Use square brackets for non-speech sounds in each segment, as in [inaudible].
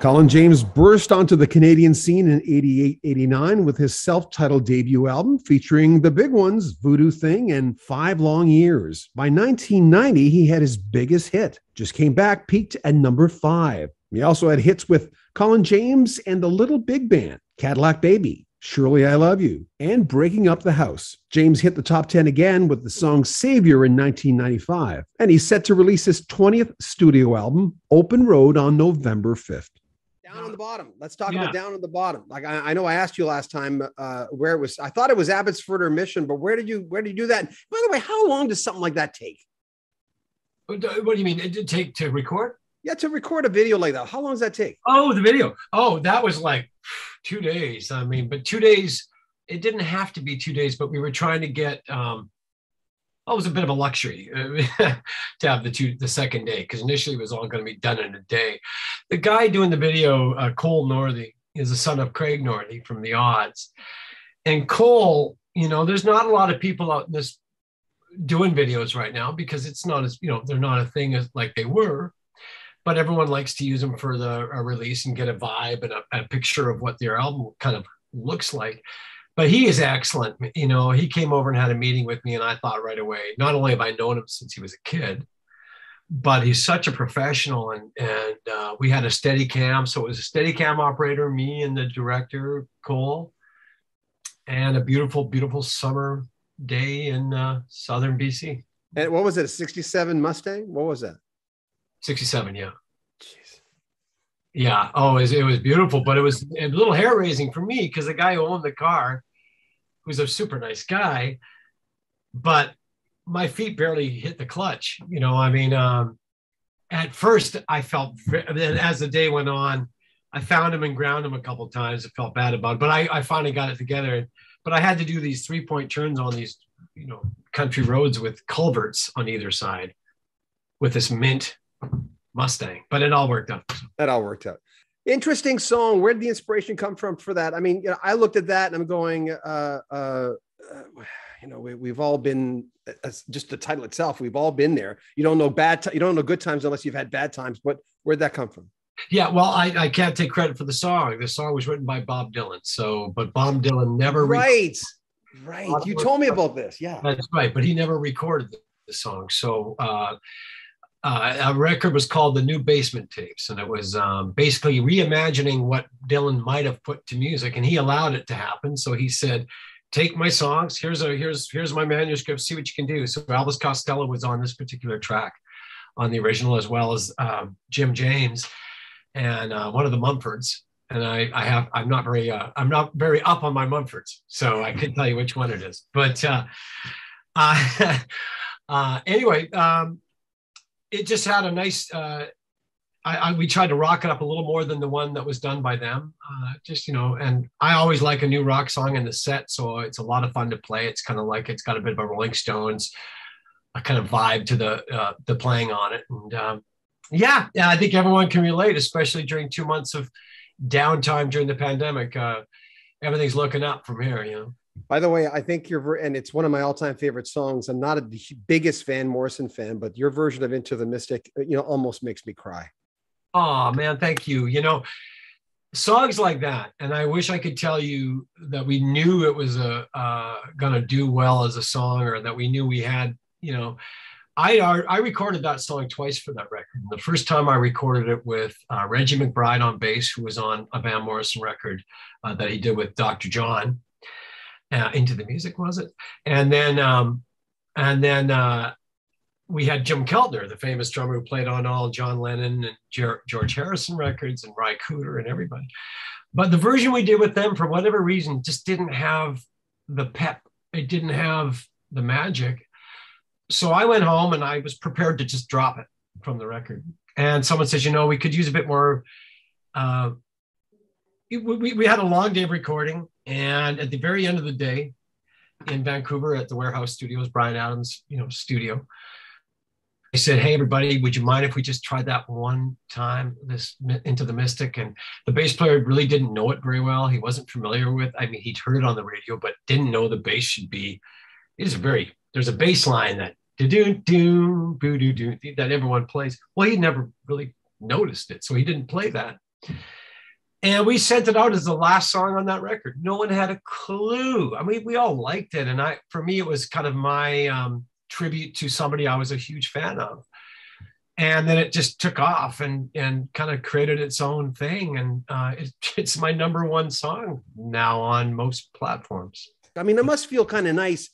Colin James burst onto the Canadian scene in 88 89 with his self titled debut album featuring the big ones, Voodoo Thing and Five Long Years. By 1990, he had his biggest hit, just came back, peaked at number five. He also had hits with Colin James and the Little Big Band, Cadillac Baby, Surely I Love You, and Breaking Up the House. James hit the top 10 again with the song Saviour in 1995, and he's set to release his 20th studio album, Open Road, on November 5th down on the bottom. Let's talk yeah. about down on the bottom. Like I, I, know I asked you last time uh, where it was. I thought it was Abbotsford or Mission, but where did you where did you do that? By the way, how long does something like that take? What do you mean? It did take to record? Yeah, to record a video like that. How long does that take? Oh, the video. Oh, that was like two days. I mean, but two days. It didn't have to be two days, but we were trying to get um, well, it was a bit of a luxury [laughs] to have the two the second day because initially it was all going to be done in a day. The guy doing the video, uh, Cole Northey, is the son of Craig Northey from The Odds, and Cole, you know, there's not a lot of people out in this doing videos right now because it's not as you know they're not a thing as like they were. But everyone likes to use them for the release and get a vibe and a, a, picture of what their album kind of looks like but he is excellent. You know, he came over and had a meeting with me, and I thought right away, not only have I known him since he was a kid, but he's such a professional. And and uh, we had a steady cam, so it was a steady cam operator, me and the director Cole, and a beautiful, beautiful summer day in uh, southern BC. And what was it? A '67 Mustang? What was that? '67, yeah. Yeah. Oh, it was, it was beautiful, but it was a little hair raising for me because the guy who owned the car who's a super nice guy, but my feet barely hit the clutch. You know, I mean, um, at first I felt, then as the day went on, I found him and ground him a couple times. I felt bad about it, but I, I finally got it together. But I had to do these three point turns on these, you know, country roads with culverts on either side with this mint Mustang, but it all worked out. That all worked out. Interesting song. Where did the inspiration come from for that? I mean, you know, I looked at that and I'm going, uh, uh, uh you know, we, have all been uh, just the title itself. We've all been there. You don't know bad, t- you don't know good times unless you've had bad times. But where'd that come from? Yeah, well, I, I can't take credit for the song. The song was written by Bob Dylan. So, but Bob Dylan never right, right. You told me about this. Yeah, that's right. But he never recorded the song. So, uh, uh, a record was called the New Basement Tapes, and it was um, basically reimagining what Dylan might have put to music, and he allowed it to happen. So he said, "Take my songs. Here's a here's here's my manuscript. See what you can do." So Elvis Costello was on this particular track, on the original, as well as um, Jim James, and uh, one of the Mumfords. And I, I have I'm not very uh, I'm not very up on my Mumfords, so I couldn't tell you which one it is. But uh, [laughs] uh, anyway. Um, it just had a nice. Uh, I, I, we tried to rock it up a little more than the one that was done by them. Uh, just you know, and I always like a new rock song in the set, so it's a lot of fun to play. It's kind of like it's got a bit of a Rolling Stones, a kind of vibe to the uh, the playing on it, and um, yeah, yeah, I think everyone can relate, especially during two months of downtime during the pandemic. Uh, everything's looking up from here, you know. By the way, I think your and it's one of my all-time favorite songs. I'm not a biggest fan Morrison fan, but your version of Into the Mystic, uh, you know, almost makes me cry. Oh man, thank you. You know, songs like that, and I wish I could tell you that we knew it was a uh, gonna do well as a song, or that we knew we had, you know. I I recorded that song twice for that record. The first time I recorded it with uh, Reggie McBride on bass, who was on a Van Morrison record uh, that he did with Dr. John, uh, into the music was it? And then um, and then uh, we had jim keltner the famous drummer who played on all john lennon and Ger- george harrison records and ry cooder and everybody. But the version we did with them for whatever reason just didn't have the pep. It didn't have the magic. So i went home and i was prepared to just drop it from the record. And someone says you know we could use a bit more uh, we, we had a long day of recording and at the very end of the day, in Vancouver at the Warehouse Studios, Bryan Adams, you know, studio, I said, "Hey, everybody, would you mind if we just tried that one time, this into the Mystic?" And the bass player really didn't know it very well. He wasn't familiar with. I mean, he'd heard it on the radio, but didn't know the bass should be. It is very. There's a bass line that do do do do do that everyone plays. Well, he never really noticed it, so he didn't play that. And we sent it out as the last song on that record. No one had a clue. I mean, we all liked it. And I, for me, it was kind of my um, tribute to somebody I was a huge fan of. And then it just took off and and kind of created its own thing. And uh, it, [laughs] it's my number one song now on most platforms. I mean, it must feel kind of nice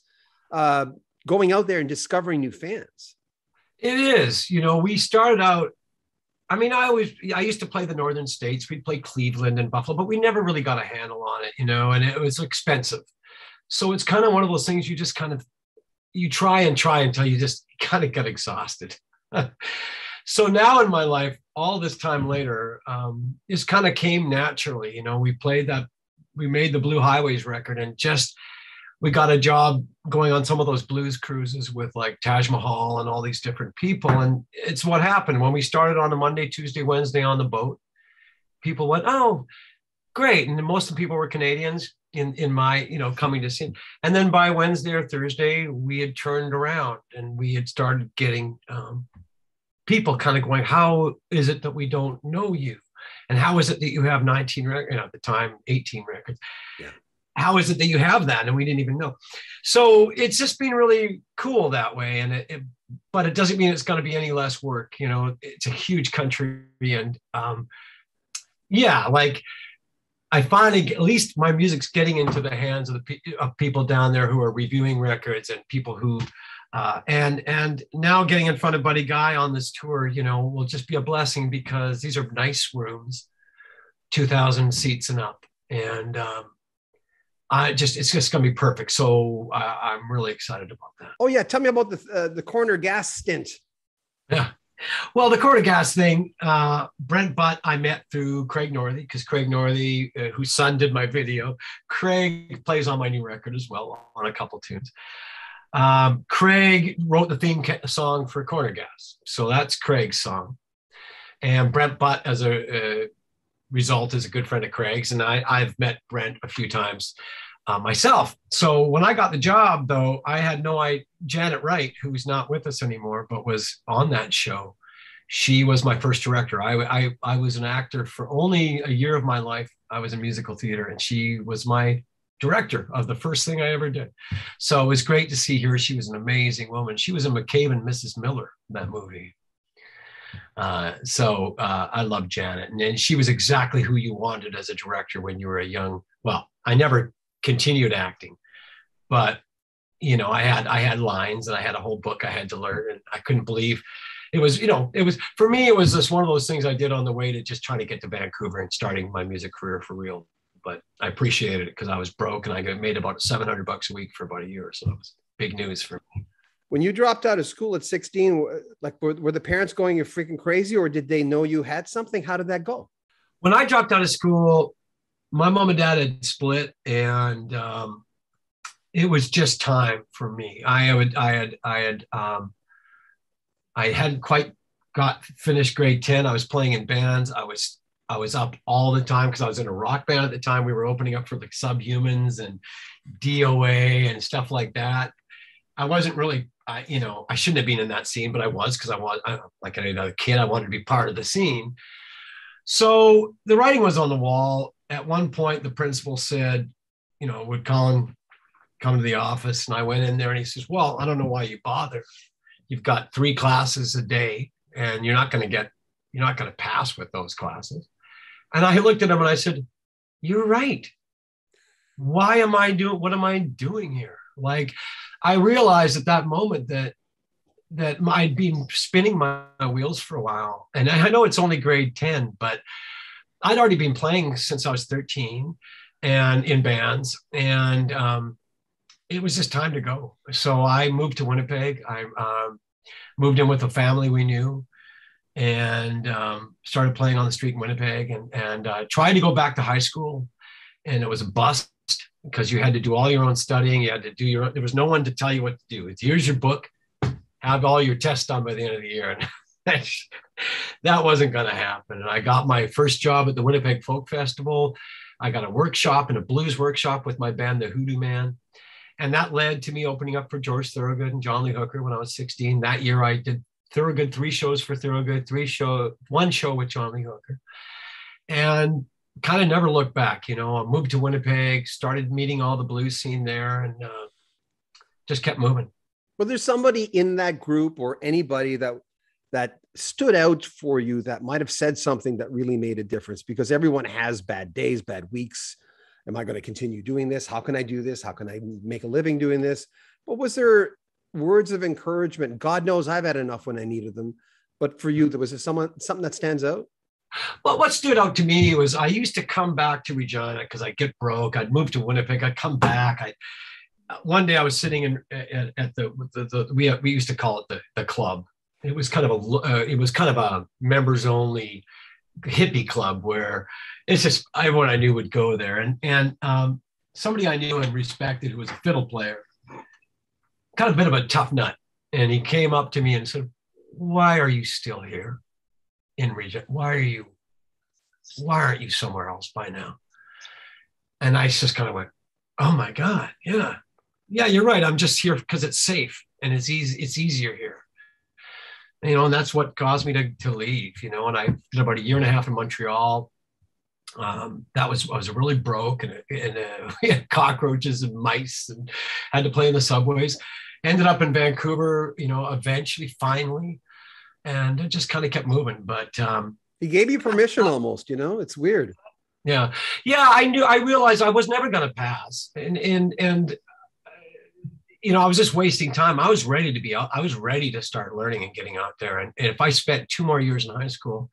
uh, going out there and discovering new fans. It is. You know, we started out. I mean, I always I used to play the northern states. We'd play Cleveland and Buffalo, but we never really got a handle on it. You know, and it was expensive. So it's kind of one of those things you just kind of you try and try until you just [laughs] kind of get exhausted. [laughs] so now in my life, all this time later, um, kind of came naturally. You know, we played that, we made the Blue Highways record, and just we got a job going on some of those blues cruises with like Taj Mahal and all these different people. And it's what happened when we started on a Monday, Tuesday, Wednesday on the boat. People went, "Oh, great!" And most of the people were Canadians in in my you know coming to see. And then by Wednesday or Thursday, we had turned around and we had started getting um, people kind of going, "How is it that we don't know you?" And how is it that you have 19 records, you know, at the time, 18 records? Yeah how is it that you have that? And we didn't even know. So it's just been really cool that way. And it, it but it doesn't mean it's going to be any less work you know it's a huge country. And um, yeah like i finally at least my music's getting into the hands of the of people down there who are reviewing records and people who uh, and and now getting in front of buddy guy on this tour you know will just be a blessing because these are nice rooms 2000 seats and up. And um, I just it's just going to be perfect. So I, am really excited about that. Oh yeah, tell me about the uh, the corner gas stint. Yeah, well, the corner gas thing. Uh, Brent Butt I met through Craig Northey because Craig Northey, uh, whose son did my video, Craig plays on my new record as well on a couple tunes. Um, Craig wrote the theme song for Corner Gas, so that's Craig's song. And Brent Butt, as a, uh, result is a good friend of Craig's, and I, I've met Brent a few times uh, myself. So when I got the job, though, I had no idea. Janet Wright, who's not with us anymore, but was on that show. She was my first director. I, I, I was an actor for only a year of my life. I was in musical theater, and she was my director of the first thing I ever did. So it was great to see her. She was an amazing woman. She was in McCabe and Mrs. Miller, that movie. Uh, so uh, I love Janet, and, and she was exactly who you wanted as a director when you were a young. Well, I never continued acting, but you know, I had I had lines and I had a whole book I had to learn, and I couldn't believe it was. You know, it was for me. It was just one of those things I did on the way to just trying to get to Vancouver and starting my music career for real. But I appreciated it because I was broke and I made about seven hundred bucks a week for about a year, so it was big news for me when you dropped out of school at 16 like were, were, the parents going you're freaking crazy or did they know you had something? How did that go? When i dropped out of school my mom and dad had split and um, it was just time for me. I had i had i had um, i hadn't quite got finished grade 10 i was playing in bands. I was i was up all the time because i was in a rock band at the time. We were opening up for like subhumans and doa and stuff like that I wasn't really I, you know, I shouldn't have been in that scene, but I was because I was like any other kid, I wanted to be part of the scene. So the writing was on the wall. At one point, the principal said, you know, would Colin come to the office? And I went in there and he says, well, I don't know why you bother. You've got three classes a day and you're not going to get, you're not going to pass with those classes. And I looked at him and I said, you're right. Why am I doing, what am I doing here? Like, I realized at that moment that that I'd been spinning my, wheels for a while. And I know it's only grade 10, but I'd already been playing since I was 13 and in bands. And um, it was just time to go. So I moved to Winnipeg. I um, moved in with a family we knew and um, started playing on the street in Winnipeg and, and uh, tried to go back to high school. And it was a bust because you had to do all your own studying. You had to do your own, there was no one to tell you what to do. It's here's your book, have all your tests done by the end of the year. [laughs] And that wasn't going to happen. And I got my first job at the Winnipeg Folk Festival. I got a workshop and a blues workshop with my band, the Hoodoo Man. And that led to me opening up for George Thorogood and John Lee Hooker when I was 16. That year I did Thorogood, three shows for Thorogood, three show, one show with John Lee Hooker. and kind of never looked back. You know, I moved to Winnipeg, started meeting all the blues scene there, and uh, just kept moving. Well, there's somebody in that group or anybody that that stood out for you that might have said something that really made a difference because everyone has bad days, bad weeks. Am I going to continue doing this? How can I do this? How can I make a living doing this? But was there words of encouragement? God knows I've had enough when I needed them. But for you, there was someone something that stands out? Well, what stood out to me was I used to come back to Regina because I'd get broke. I'd move to Winnipeg. I'd come back. I one day I was sitting in at, at the, the, the we we used to call it the the club. It was kind of a uh, it was kind of a members only hippie club where it's just everyone I knew would go there, and and um, somebody I knew and respected who was a fiddle player, kind of a bit of a tough nut, and he came up to me and said, "Why are you still here in Regina? Why are you? Why aren't you somewhere else by now?" And I just kind of went, "Oh my God, yeah, yeah, you're right. I'm just here because it's safe and it's easy. It's easier here." you know, and that's what caused me to, to leave, you know, and I did about a year and a half in Montreal, um, that was I was really broke and, and uh, [laughs] we had cockroaches and mice and had to play in the subways. Ended up in Vancouver, you know, eventually, finally, and it just kind of kept moving. But um, he gave you permission almost, you know, it's weird. Yeah, yeah, I knew. I realized I was never going to pass, and and and you know, I was just wasting time. I was ready to be out. I was ready to start learning and getting out there. And, and if I spent two more years in high school,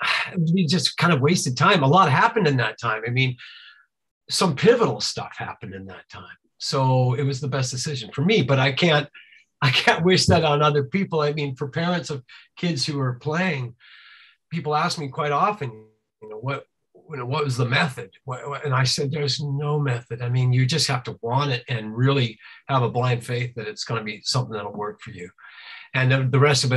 [sighs] we just kind of wasted time. A lot happened in that time. I mean, some pivotal stuff happened in that time. So it was the best decision for me, but I can't I can't wish that on other people. I mean, for parents of kids who are playing, people ask me quite often, you know, what you know, what was the method? And I said, there's no method. I mean, you just have to want it and really have a blind faith that it's going to be something that'll work for you. And the rest of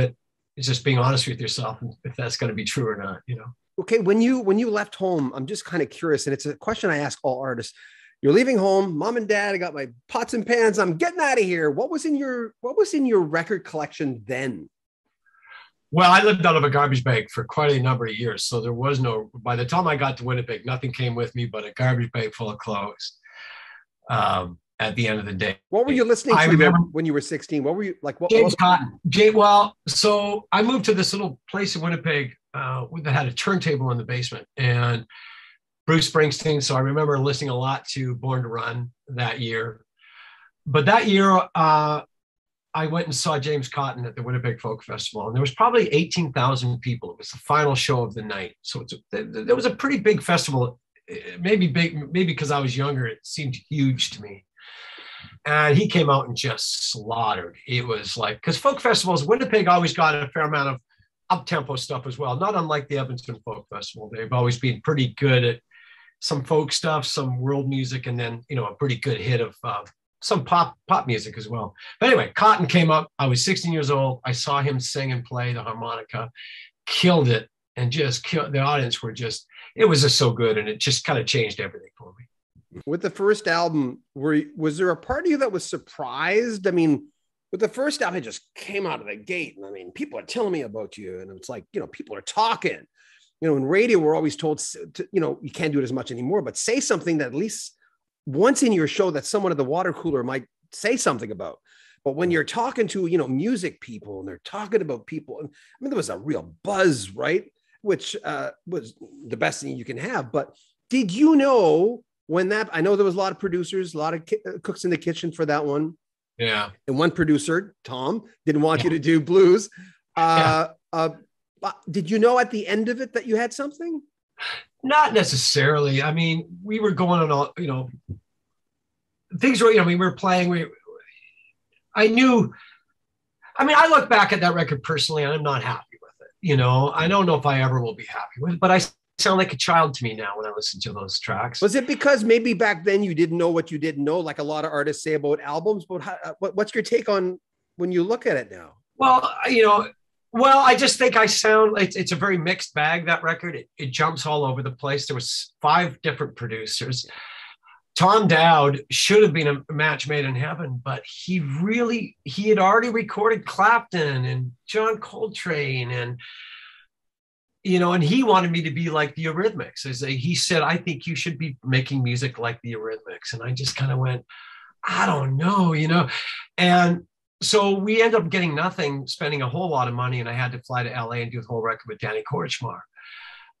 it's just being honest with yourself if that's going to be true or not you know okay when you when you left home i'm just kind of curious and it's a question i ask all artists you're leaving home mom and dad i got my pots and pans i'm getting out of here what was in your what was in your record collection then well i lived out of a garbage bag for quite a number of years so there was no by the time i got to winnipeg nothing came with me but a garbage bag full of clothes um, at the end of the day. What were you listening I to remember, when you were 16? What were you like? What, James Cotton. Jay, well, so I moved to this little place in Winnipeg uh, that had a turntable in the basement and Bruce Springsteen. So I remember listening a lot to Born to Run that year. But that year, uh, I went and saw James Cotton at the Winnipeg Folk Festival, and there was probably 18,000 people. It was the final show of the night. So there was a pretty big festival. Maybe big, maybe because I was younger, it seemed huge to me and he came out and just slaughtered. It was like because folk festivals, Winnipeg always got a fair amount of up tempo stuff as well. Not unlike the Edmonton Folk Festival, they've always been pretty good at some folk stuff, some world music, and then you know a pretty good hit of uh, some pop pop music as well. But anyway, Cotton came up. I was 16 years old. I saw him sing and play the harmonica, killed it, and just killed. The audience were just. It was just so good, and it just kind of changed everything for me with the first album were was there a part of you that was surprised i mean with the first album it just came out of the gate and i mean people are telling me about you and it's like you know people are talking you know in radio we're always told to, you know you can't do it as much anymore but say something that at least once in your show that someone at the water cooler might say something about but when you're talking to you know music people and they're talking about people and i mean there was a real buzz right which uh, was the best thing you can have but did you know when that I know there was a lot of producers, a lot of ki- uh, cooks in the kitchen for that one. Yeah. And one producer, Tom, didn't want yeah. you to do blues. Uh, yeah. uh, did you know at the end of it that you had something? Not necessarily. I mean, we were going on all, you know, things were, you know, we were playing. We, I knew, I mean, I look back at that record personally and I'm not happy with it. You know, I don't know if I ever will be happy with it, but I sound like a child to me now when I listen to those tracks. Was it because maybe back then you didn't know what you didn't know, like a lot of artists say about albums? But how, uh, what, what's your take on when you look at it now? Well, you know, well, I just think I sound it's, it's a very mixed bag. That record it, it jumps all over the place. There was five different producers. Tom Dowd should have been a match made in heaven, but he really he had already recorded Clapton and John Coltrane and you know, and he wanted me to be like the Eurythmics. As he said, I think you should be making music like the Eurythmics. And I just kind of went, I don't know, you know. And so we ended up getting nothing, spending a whole lot of money, and I had to fly to LA and do the whole record with Danny Kortchmar.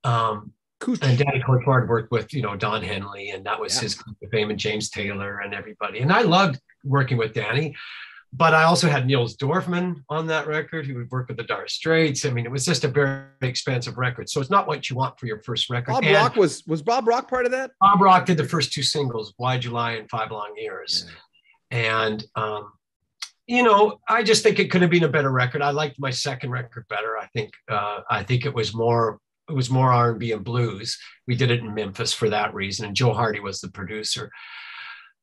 Um, and Danny Kortchmar worked with, you know, Don Henley, and that was yeah. his fame, and James Taylor and everybody. And I loved working with Danny but I also had Neil Dorfsman on that record, who would work with the Dire Straits. I mean, it was just a very expensive record. So it's not what you want for your first record. Bob and Rock was was Bob Rock part of that? Bob Rock did the first two singles, Why'd You Lie and Five Long Years. Yeah. And um, you know, I just think it could have been a better record. I liked my second record better. I think uh, I think it was more it was more R&B and blues. We did it in Memphis for that reason, and Joe Hardy was the producer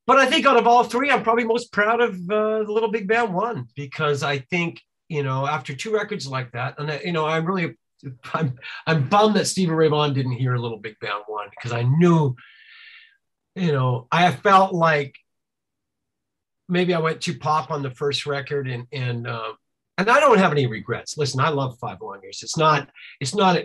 but I think out of all three, I'm probably most proud of uh, the Little Big Band one because I think you know after two records like that, and I, you know I'm really I'm I'm bummed that Stevie Ray Vaughan didn't hear Little Big Band one because I knew, you know, I felt like maybe I went too pop on the first record and and um, and I don't have any regrets. Listen, I love Five Long Years. It's not it's not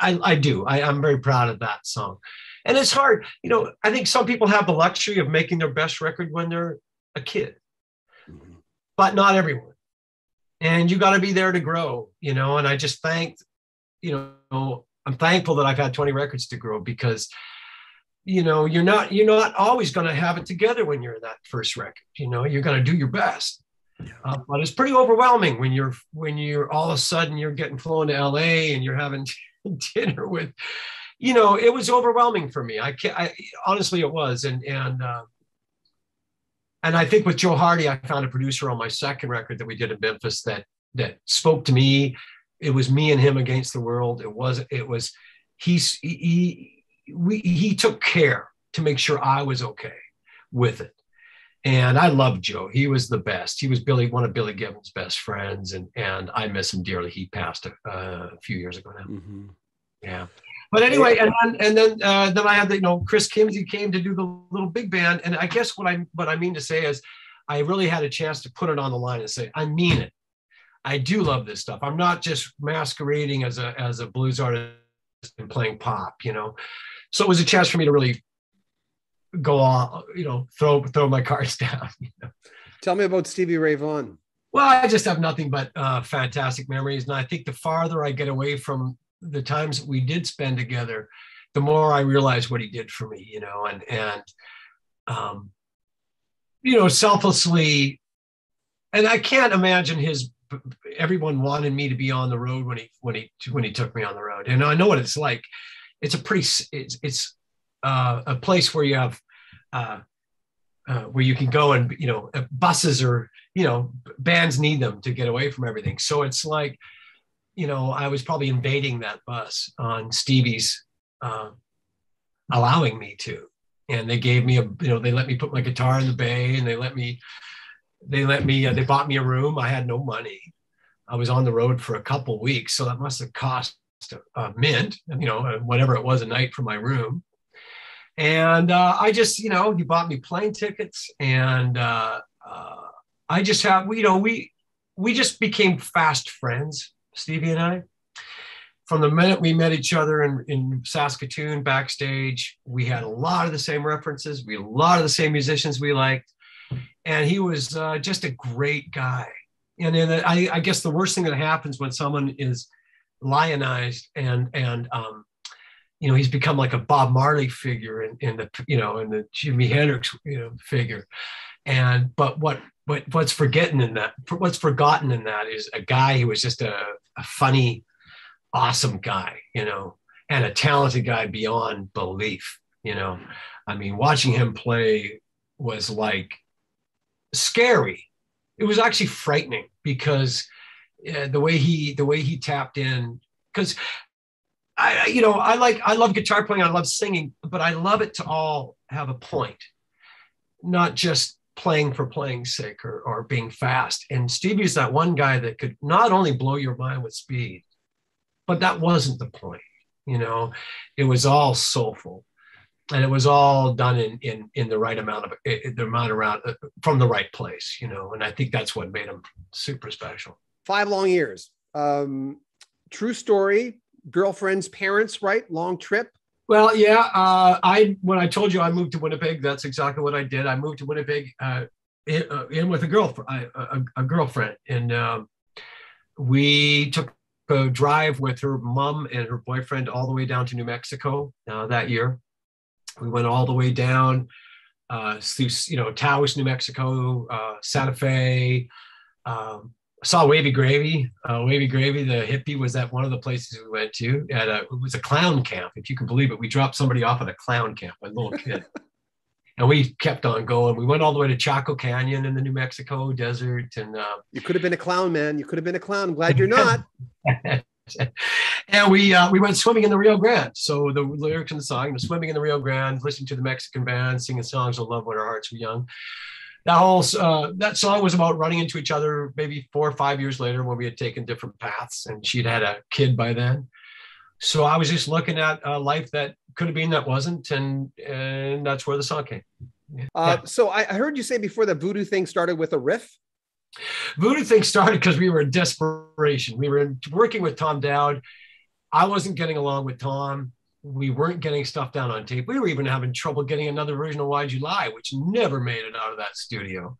I I do I I'm very proud of that song. And it's hard, you know. I think some people have the luxury of making their best record when they're a kid, mm-hmm. but not everyone. And you got to be there to grow, you know. And I just thanked, you know, I'm thankful that I've had 20 records to grow because, you know, you're not you're not always going to have it together when you're in that first record. You know, you're going to do your best. Uh, but it's pretty overwhelming when you're when you're all of a sudden you're getting flown to LA and you're having [laughs] dinner with you know, it was overwhelming for me. I can't, I, honestly, it was. And, and, uh, and I think with Joe Hardy, I found a producer on my second record that we did in Memphis that, that spoke to me. It was me and him against the world. It was, it was, he's, he, we, he took care to make sure I was okay with it. And I loved Joe. He was the best. He was Billy, one of Billy Gibbons' best friends, and and I miss him dearly. He passed a, uh, a few years ago now. Mm-hmm. Yeah. But anyway, and then and then uh, then I had the you know Chris Kimsey came to do the little big band, and I guess what I what I mean to say is I really had a chance to put it on the line and say I mean it. I do love this stuff. I'm not just masquerading as a as a blues artist and playing pop, you know. So it was a chance for me to really go on, you know, throw throw my cards [laughs] down. You know? Tell me about Stevie Ray Vaughan. Well, I just have nothing but uh, fantastic memories, and I think the farther I get away from the times we did spend together, the more I realize what he did for me, you know, and and um, you know, selflessly, and I can't imagine his everyone wanted me to be on the road when he when he when he took me on the road, and I know what it's like. It's a pretty it's it's uh, a place where you have uh, uh, where you can go and you know buses or you know bands need them to get away from everything. So it's like you know, I was probably invading that bus on Stevie's uh, allowing me to. And they gave me a, you know, they let me put my guitar in the bay and they let me, they let me, uh, they bought me a room. I had no money. I was on the road for a couple weeks. So that must have cost a mint, you know, uh, whatever it was a night for my room. And uh, I just, you know, he bought me plane tickets and uh, uh, I just have, you know, we, we just became fast friends Stevie and I. From the minute we met each other in, in Saskatoon backstage, we had a lot of the same references. We a lot of the same musicians we liked. And he was uh, just a great guy. And then I, I, guess the worst thing that happens when someone is lionized and and um, you know he's become like a Bob Marley figure in, in the you know in the Jimi Hendrix you know figure, and but what what what's forgotten in that what's forgotten in that is a guy who was just a, a funny awesome guy you know and a talented guy beyond belief you know. I mean watching him play was like scary. It was actually frightening because uh, the way he the way he tapped in. Because I, you know, I like, I love guitar playing, I love singing, but I love it to all have a point, not just playing for playing's sake or, or being fast. And Stevie's that one guy that could not only blow your mind with speed, but that wasn't the point. You know, it was all soulful. And it was all done in in in the right amount of the amount around uh, from the right place you know? And i think that's what made him super special five long years um true story girlfriend's parents, right? Long trip. Well, yeah. Uh, I when I told you I moved to Winnipeg, that's exactly what I did. I moved to Winnipeg uh, in, uh, in, with a girlfriend, a, a, girlfriend, and um, we took a drive with her mom and her boyfriend all the way down to New Mexico uh, that year. We went all the way down uh, through, you know, Taos, New Mexico, uh, Santa Fe. Um, saw Wavy Gravy. Uh, Wavy Gravy, the hippie, was at one of the places we went to. At a, it was a clown camp, if you can believe it. We dropped somebody off at a clown camp, a little kid. [laughs] and we kept on going. We went all the way to Chaco Canyon in the New Mexico desert. And uh, you could have been a clown, man. You could have been a clown. I'm glad you're not. [laughs] and we uh, we went swimming in the Rio Grande. So the lyrics in the song, swimming in the Rio Grande, listening to the Mexican band, singing songs of love when our hearts were young. That whole uh, that song was about running into each other maybe four or five years later when we had taken different paths, and she'd had a kid by then. So I was just looking at a life that could have been that wasn't, and and that's where the song came. Uh, So I heard you say before the voodoo thing started with a riff. Voodoo thing started because we were in desperation. We were working with Tom Dowd. I wasn't getting along with Tom. We weren't getting stuff down on tape. We were even having trouble getting another version of Why'd You Lie, which never made it out of that studio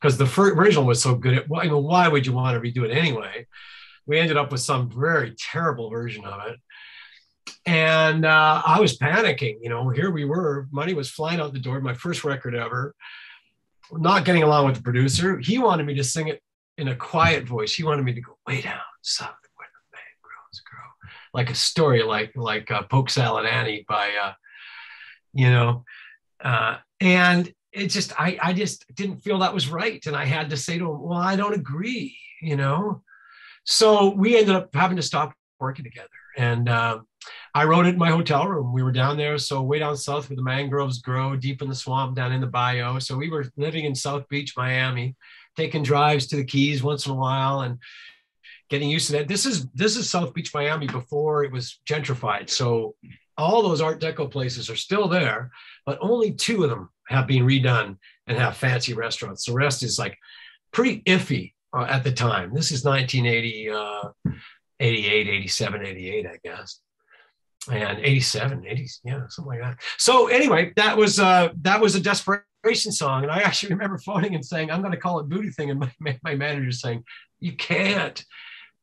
because the first original was so good. At, well, why would you want to redo it anyway? We ended up with some very terrible version of it. And uh, I was panicking. You know, here we were, money was flying out the door, my first record ever not getting along with the producer. He wanted me to sing it in a quiet voice. He wanted me to go way down south where the mangroves grow, like a story like like uh, Polk Salad Annie by, uh, you know, uh, and it just I I just didn't feel that was right, and I had to say to him, well, I don't agree, you know. So we ended up having to stop working together, and um, I wrote it in my hotel room. We were down there, so way down south where the mangroves grow, deep in the swamp, down in the bayou. So we were living in South Beach, Miami, taking drives to the Keys once in a while, and getting used to that. This is this is South Beach, Miami before it was gentrified. So all those Art Deco places are still there, but only two of them have been redone and have fancy restaurants. The rest is like pretty iffy uh, at the time. This is 1980, uh, 88, 87, 88, I guess and 87 80 yeah something like that so anyway that was uh that was a desperation song and i actually remember [laughs] phoning and saying i'm going to call it Voodoo thing and my, my manager saying you can't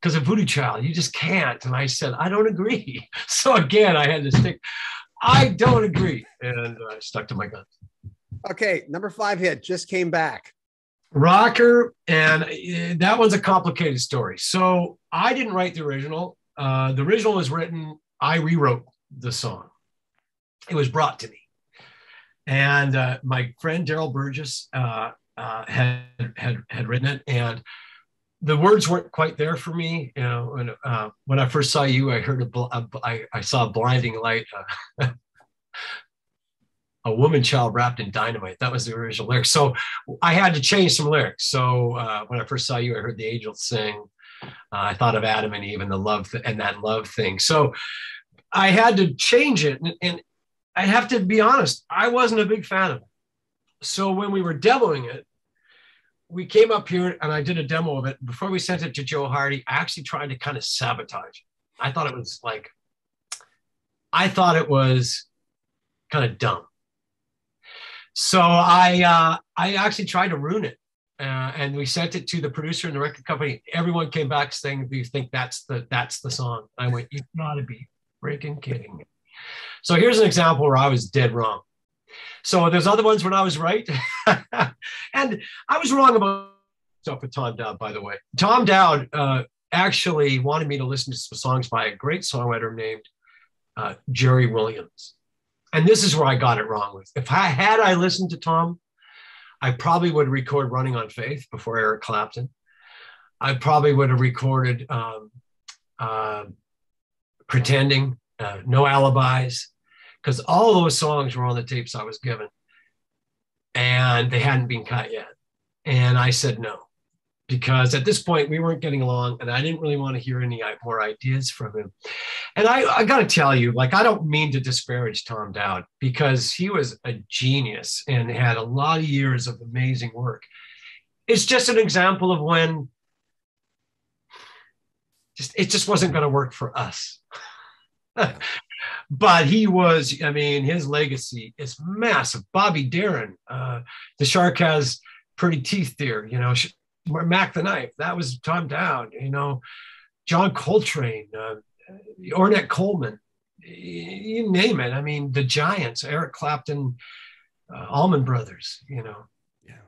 because a voodoo child you just can't and i said i don't agree [laughs] so again i had to stick i don't agree and i stuck to my guns okay number five hit just came back rocker and uh, that one's a complicated story so i didn't write the original uh, the original was written I rewrote the song. It was brought to me. And uh, my friend Daryl Burgess uh, uh, had, had, had written it. And the words weren't quite there for me. You know, when, uh, when I first saw you, I heard a, bl- a I, I saw a blinding light, uh, [laughs] a woman child wrapped in dynamite. That was the original lyric. So I had to change some lyrics. So uh, when I first saw you, I heard the angels sing. Uh, I thought of Adam and Eve and the love th- and that love thing. So I had to change it. And, and, I have to be honest, I wasn't a big fan of it. So when we were demoing it, we came up here and I did a demo of it. Before we sent it to Joe Hardy, I actually tried to kind of sabotage. I thought it was like, I thought it was kind of dumb. So I uh, I actually tried to ruin it uh, and we sent it to the producer and the record company. Everyone came back saying, "Do you think that's the that's the song?" I went, "You've got to be freaking kidding me!" So here's an example where I was dead wrong. So there's other ones when I was right, [laughs] and I was wrong about stuff with Tom Dowd. By the way, Tom Dowd uh, actually wanted me to listen to some songs by a great songwriter named uh, Jerry Williams, and this is where I got it wrong with. If I had I listened to Tom, I probably would record Running on Faith before Eric Clapton. I probably would have recorded um, uh, Pretending, uh, No Alibis, because all those songs were on the tapes I was given and they hadn't been cut yet. And I said no because at this point we weren't getting along and I didn't really want to hear any uh, more ideas from him. And I, I got to tell you, like, I don't mean to disparage Tom Dowd because he was a genius and had a lot of years of amazing work. It's just an example of when just it just wasn't going to work for us. [laughs] but he was, I mean, his legacy is massive. Bobby Darin, uh, the shark has pretty teeth there, you know. Mac the Knife, that was Tom Dowd, you know. John Coltrane, uh, Ornette Coleman, you name it. I mean, the Giants, Eric Clapton, uh, Allman Brothers, you know. Yeah.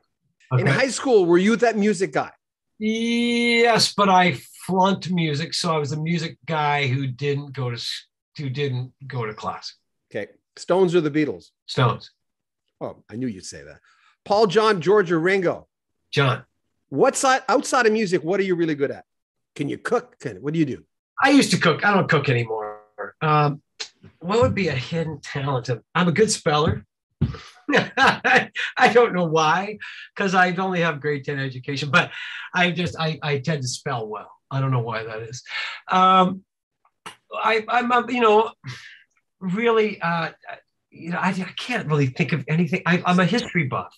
Okay. In high school, were you that music guy? Yes, but I flunked music, so I was a music guy who didn't go to who didn't go to class. Okay, Stones or the Beatles? Stones. Oh, I knew you'd say that. Paul, John, George, or Ringo? John. What side outside of music? What are you really good at? Can you cook? Can what do you do? I used to cook. I don't cook anymore. Um, what would be a hidden talent? Of, I'm a good speller. [laughs] I don't know why, because I only have grade 10 education, but I just I, I tend to spell well. I don't know why that is. Um, I, I'm you know really uh, you know I, I can't really think of anything. I, I'm a history buff,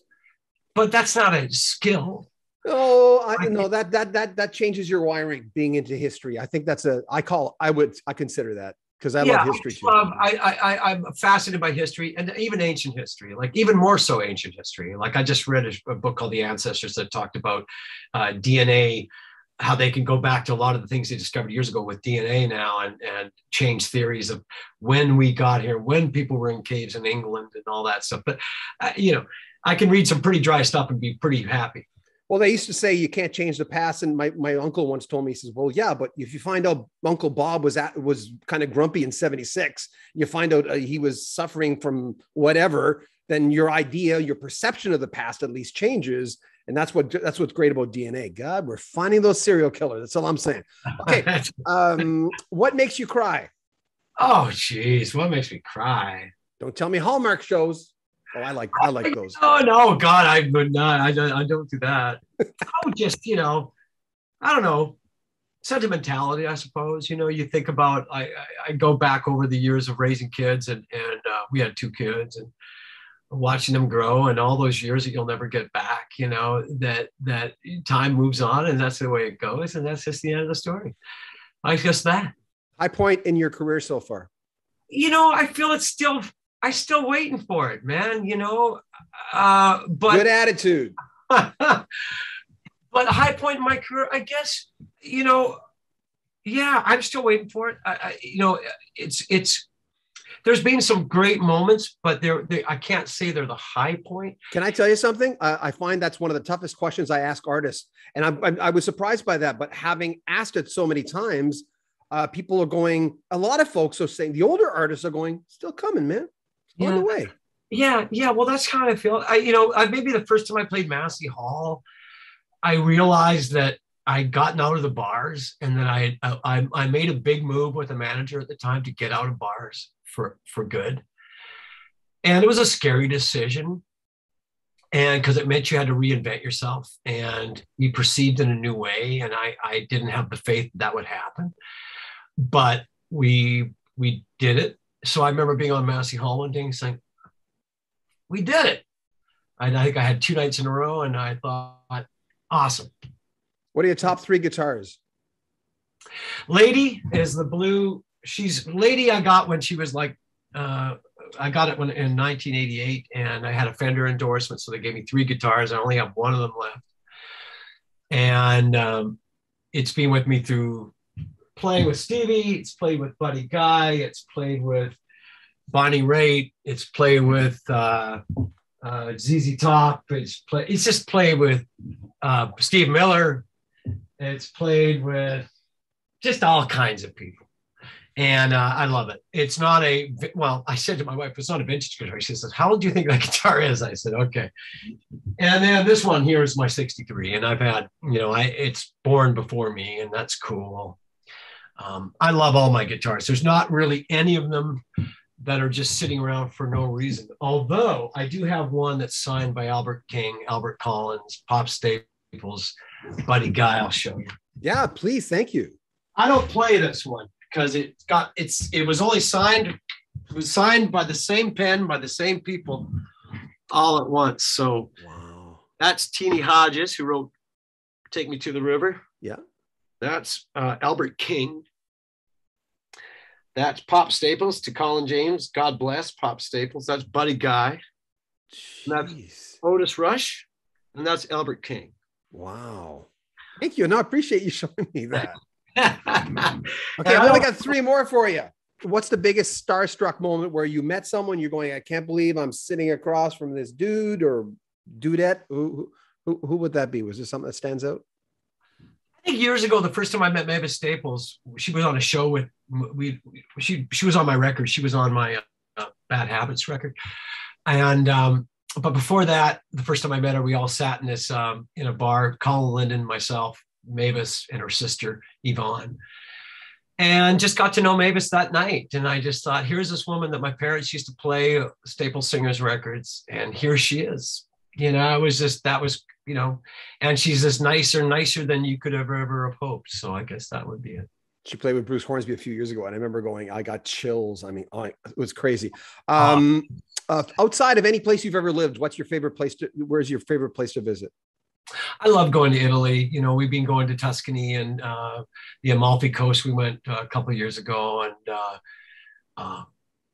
but that's not a skill. Oh, I know that that that that changes your wiring being into history. I think that's a I call I would I consider that because I yeah, love history too. Love, I, I, I'm fascinated by history and even ancient history, like even more so ancient history. Like I just read a, a book called The Ancestors that talked about uh, DNA, how they can go back to a lot of the things they discovered years ago with DNA now and, and change theories of when we got here, when people were in caves in England and all that stuff. But, uh, you know, I can read some pretty dry stuff and be pretty happy. Well, they used to say you can't change the past, and my, my uncle once told me, he says, "Well, yeah, but if you find out Uncle Bob was at was kind of grumpy in '76, you find out uh, he was suffering from whatever, then your idea, your perception of the past at least changes, and that's what that's what's great about DNA. God, we're finding those serial killers. That's all I'm saying. Okay, [laughs] um, what makes you cry? Oh, jeez, what makes me cry? Don't tell me Hallmark shows. Oh, I like I like those. Oh no, God, I would not. I don't. I don't do that. [laughs] I would just, you know, I don't know, sentimentality. I suppose. You know, you think about. I I, I go back over the years of raising kids, and and uh, we had two kids, and watching them grow, and all those years that you'll never get back. You know that that time moves on, and that's the way it goes, and that's just the end of the story. I guess that. High point in your career so far. You know, I feel it's still I still waiting for it, man. You know, uh, but good attitude. [laughs] but high point in my career, I guess. You know, yeah, I'm still waiting for it. I, I, you know, it's it's. There's been some great moments, but they're, they, I can't say they're the high point. Can I tell you something? I, I find that's one of the toughest questions I ask artists, and I'm, I'm, I was surprised by that. But having asked it so many times, uh, people are going. A lot of folks are saying the older artists are going, still coming, man yeah. on the way. Yeah, yeah. Well, that's kind of feel. I, you know, I, maybe the first time I played Massey Hall, I realized that I'd gotten out of the bars and that I, I I made a big move with the manager at the time to get out of bars for for good. And it was a scary decision. And because it meant you had to reinvent yourself and be perceived in a new way. And I, I didn't have the faith that, that would happen. But we we did it so I remember being on Massey Hall one day and saying, we did it. I, I think I had two nights in a row and I thought, awesome. What are your top three guitars? Lady is the blue. She's Lady I got when she was like, uh, I got it when in 1988 and I had a Fender endorsement. So they gave me three guitars. I only have one of them left. And um, it's been with me through playing with Stevie, it's played with Buddy Guy, it's played with Bonnie Raitt, it's played with uh, uh, ZZ Top, it's play, it's just played with uh, Steve Miller, it's played with just all kinds of people. And uh, I love it. It's not a well. I said to my wife, "It's not a vintage guitar." She says, "How old do you think that [laughs] guitar is?" I said, "Okay." And then this one here is my '63, and I've had, you know, I it's born before me, and that's cool. Um, I love all my guitars. There's not really any of them that are just sitting around for no reason. Although I do have one that's signed by Albert King, Albert Collins, Pop Staples, Buddy Guy. I'll show you. Yeah, please. Thank you. I don't play this one because it got it's it was only signed it was signed by the same pen by the same people all at once. So wow. that's Teenie Hodges who wrote "Take Me to the River." Yeah. That's uh, Albert King. That's Pop Staples to Colin James. God bless Pop Staples. That's Buddy Guy. That's Otis Rush. And that's Albert King. Wow. Thank you. No, I appreciate you showing me that. [laughs] okay, [laughs] Okay, I've only got three more for you. What's the biggest starstruck moment where you met someone? You're going, I can't believe I'm sitting across from this dude or dudette. Who, who, who would that be? Was there something that stands out? I think years ago, the first time I met Mavis Staples, she was on a show with we. She she was on my record. She was on my uh, Bad Habits record, and um, but before that, the first time I met her, we all sat in this um, in a bar. Colin Linden, myself, Mavis, and her sister Yvonne, and just got to know Mavis that night. And I just thought, here's this woman that my parents used to play Staples Singers records, and here she is. You know, I was just that was you know, and she's just nicer, nicer than you could ever ever have hoped. So I guess that would be it. She played with Bruce Hornsby a few years ago, and I remember going, I got chills. I mean, I, it was crazy. Um, uh, outside of any place you've ever lived, what's your favorite place to? Where's your favorite place to visit? I love going to Italy. You know, we've been going to Tuscany and uh, the Amalfi Coast. We went uh, a couple years ago, and uh, uh,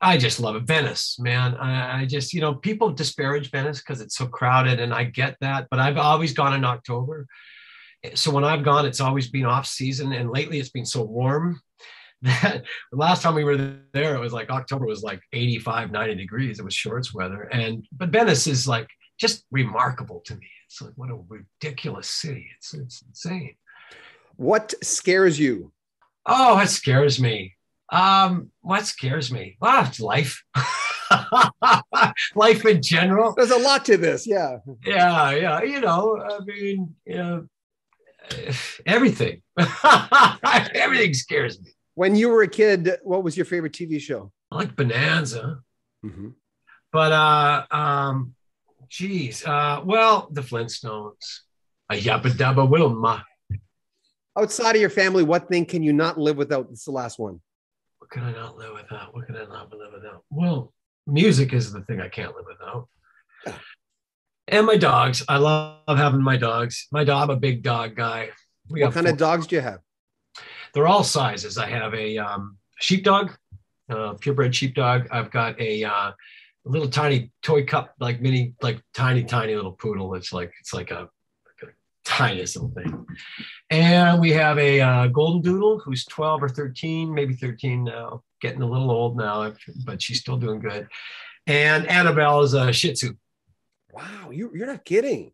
I just love it. Venice, man. I, I just, you know, people disparage Venice because it's so crowded, and I get that. But I've always gone in October. So when I've gone, it's always been off season, and lately it's been so warm [laughs] that last time we were there, it was like October was like 85, 90 degrees. It was shorts weather, and but Venice is like just remarkable to me. It's like what a ridiculous city. It's it's insane. What scares you? Oh, it scares me. Um, what scares me? Ah, it's life. [laughs] life in general. There's a lot to this. Yeah. Yeah, yeah. You know, I mean, you know, everything. [laughs] everything scares me. When you were a kid, what was your favorite TV show? I like Bonanza, Mhm. but uh, um, geez, uh, well, the Flintstones. A yabba dabba wilma. Outside of your family, what thing can you not live without? This is the last one. What can I not live without? What can I not live without? Well, music is the thing I can't live without. Yeah. And my dogs. I love having my dogs. My dog, I'm a big dog guy. We What kind four- of dogs do you have? they're all sizes. I have a um, sheepdog, uh, purebred sheepdog. I've got a uh, little tiny toy cup, like mini, like tiny, tiny little poodle. It's like it's like a, like a tiniest little thing. And we have a uh, golden doodle who's 12 or 13, maybe 13 now, getting a little old now, but she's still doing good. And Annabelle is a Shih Tzu. Wow, you, you're not kidding.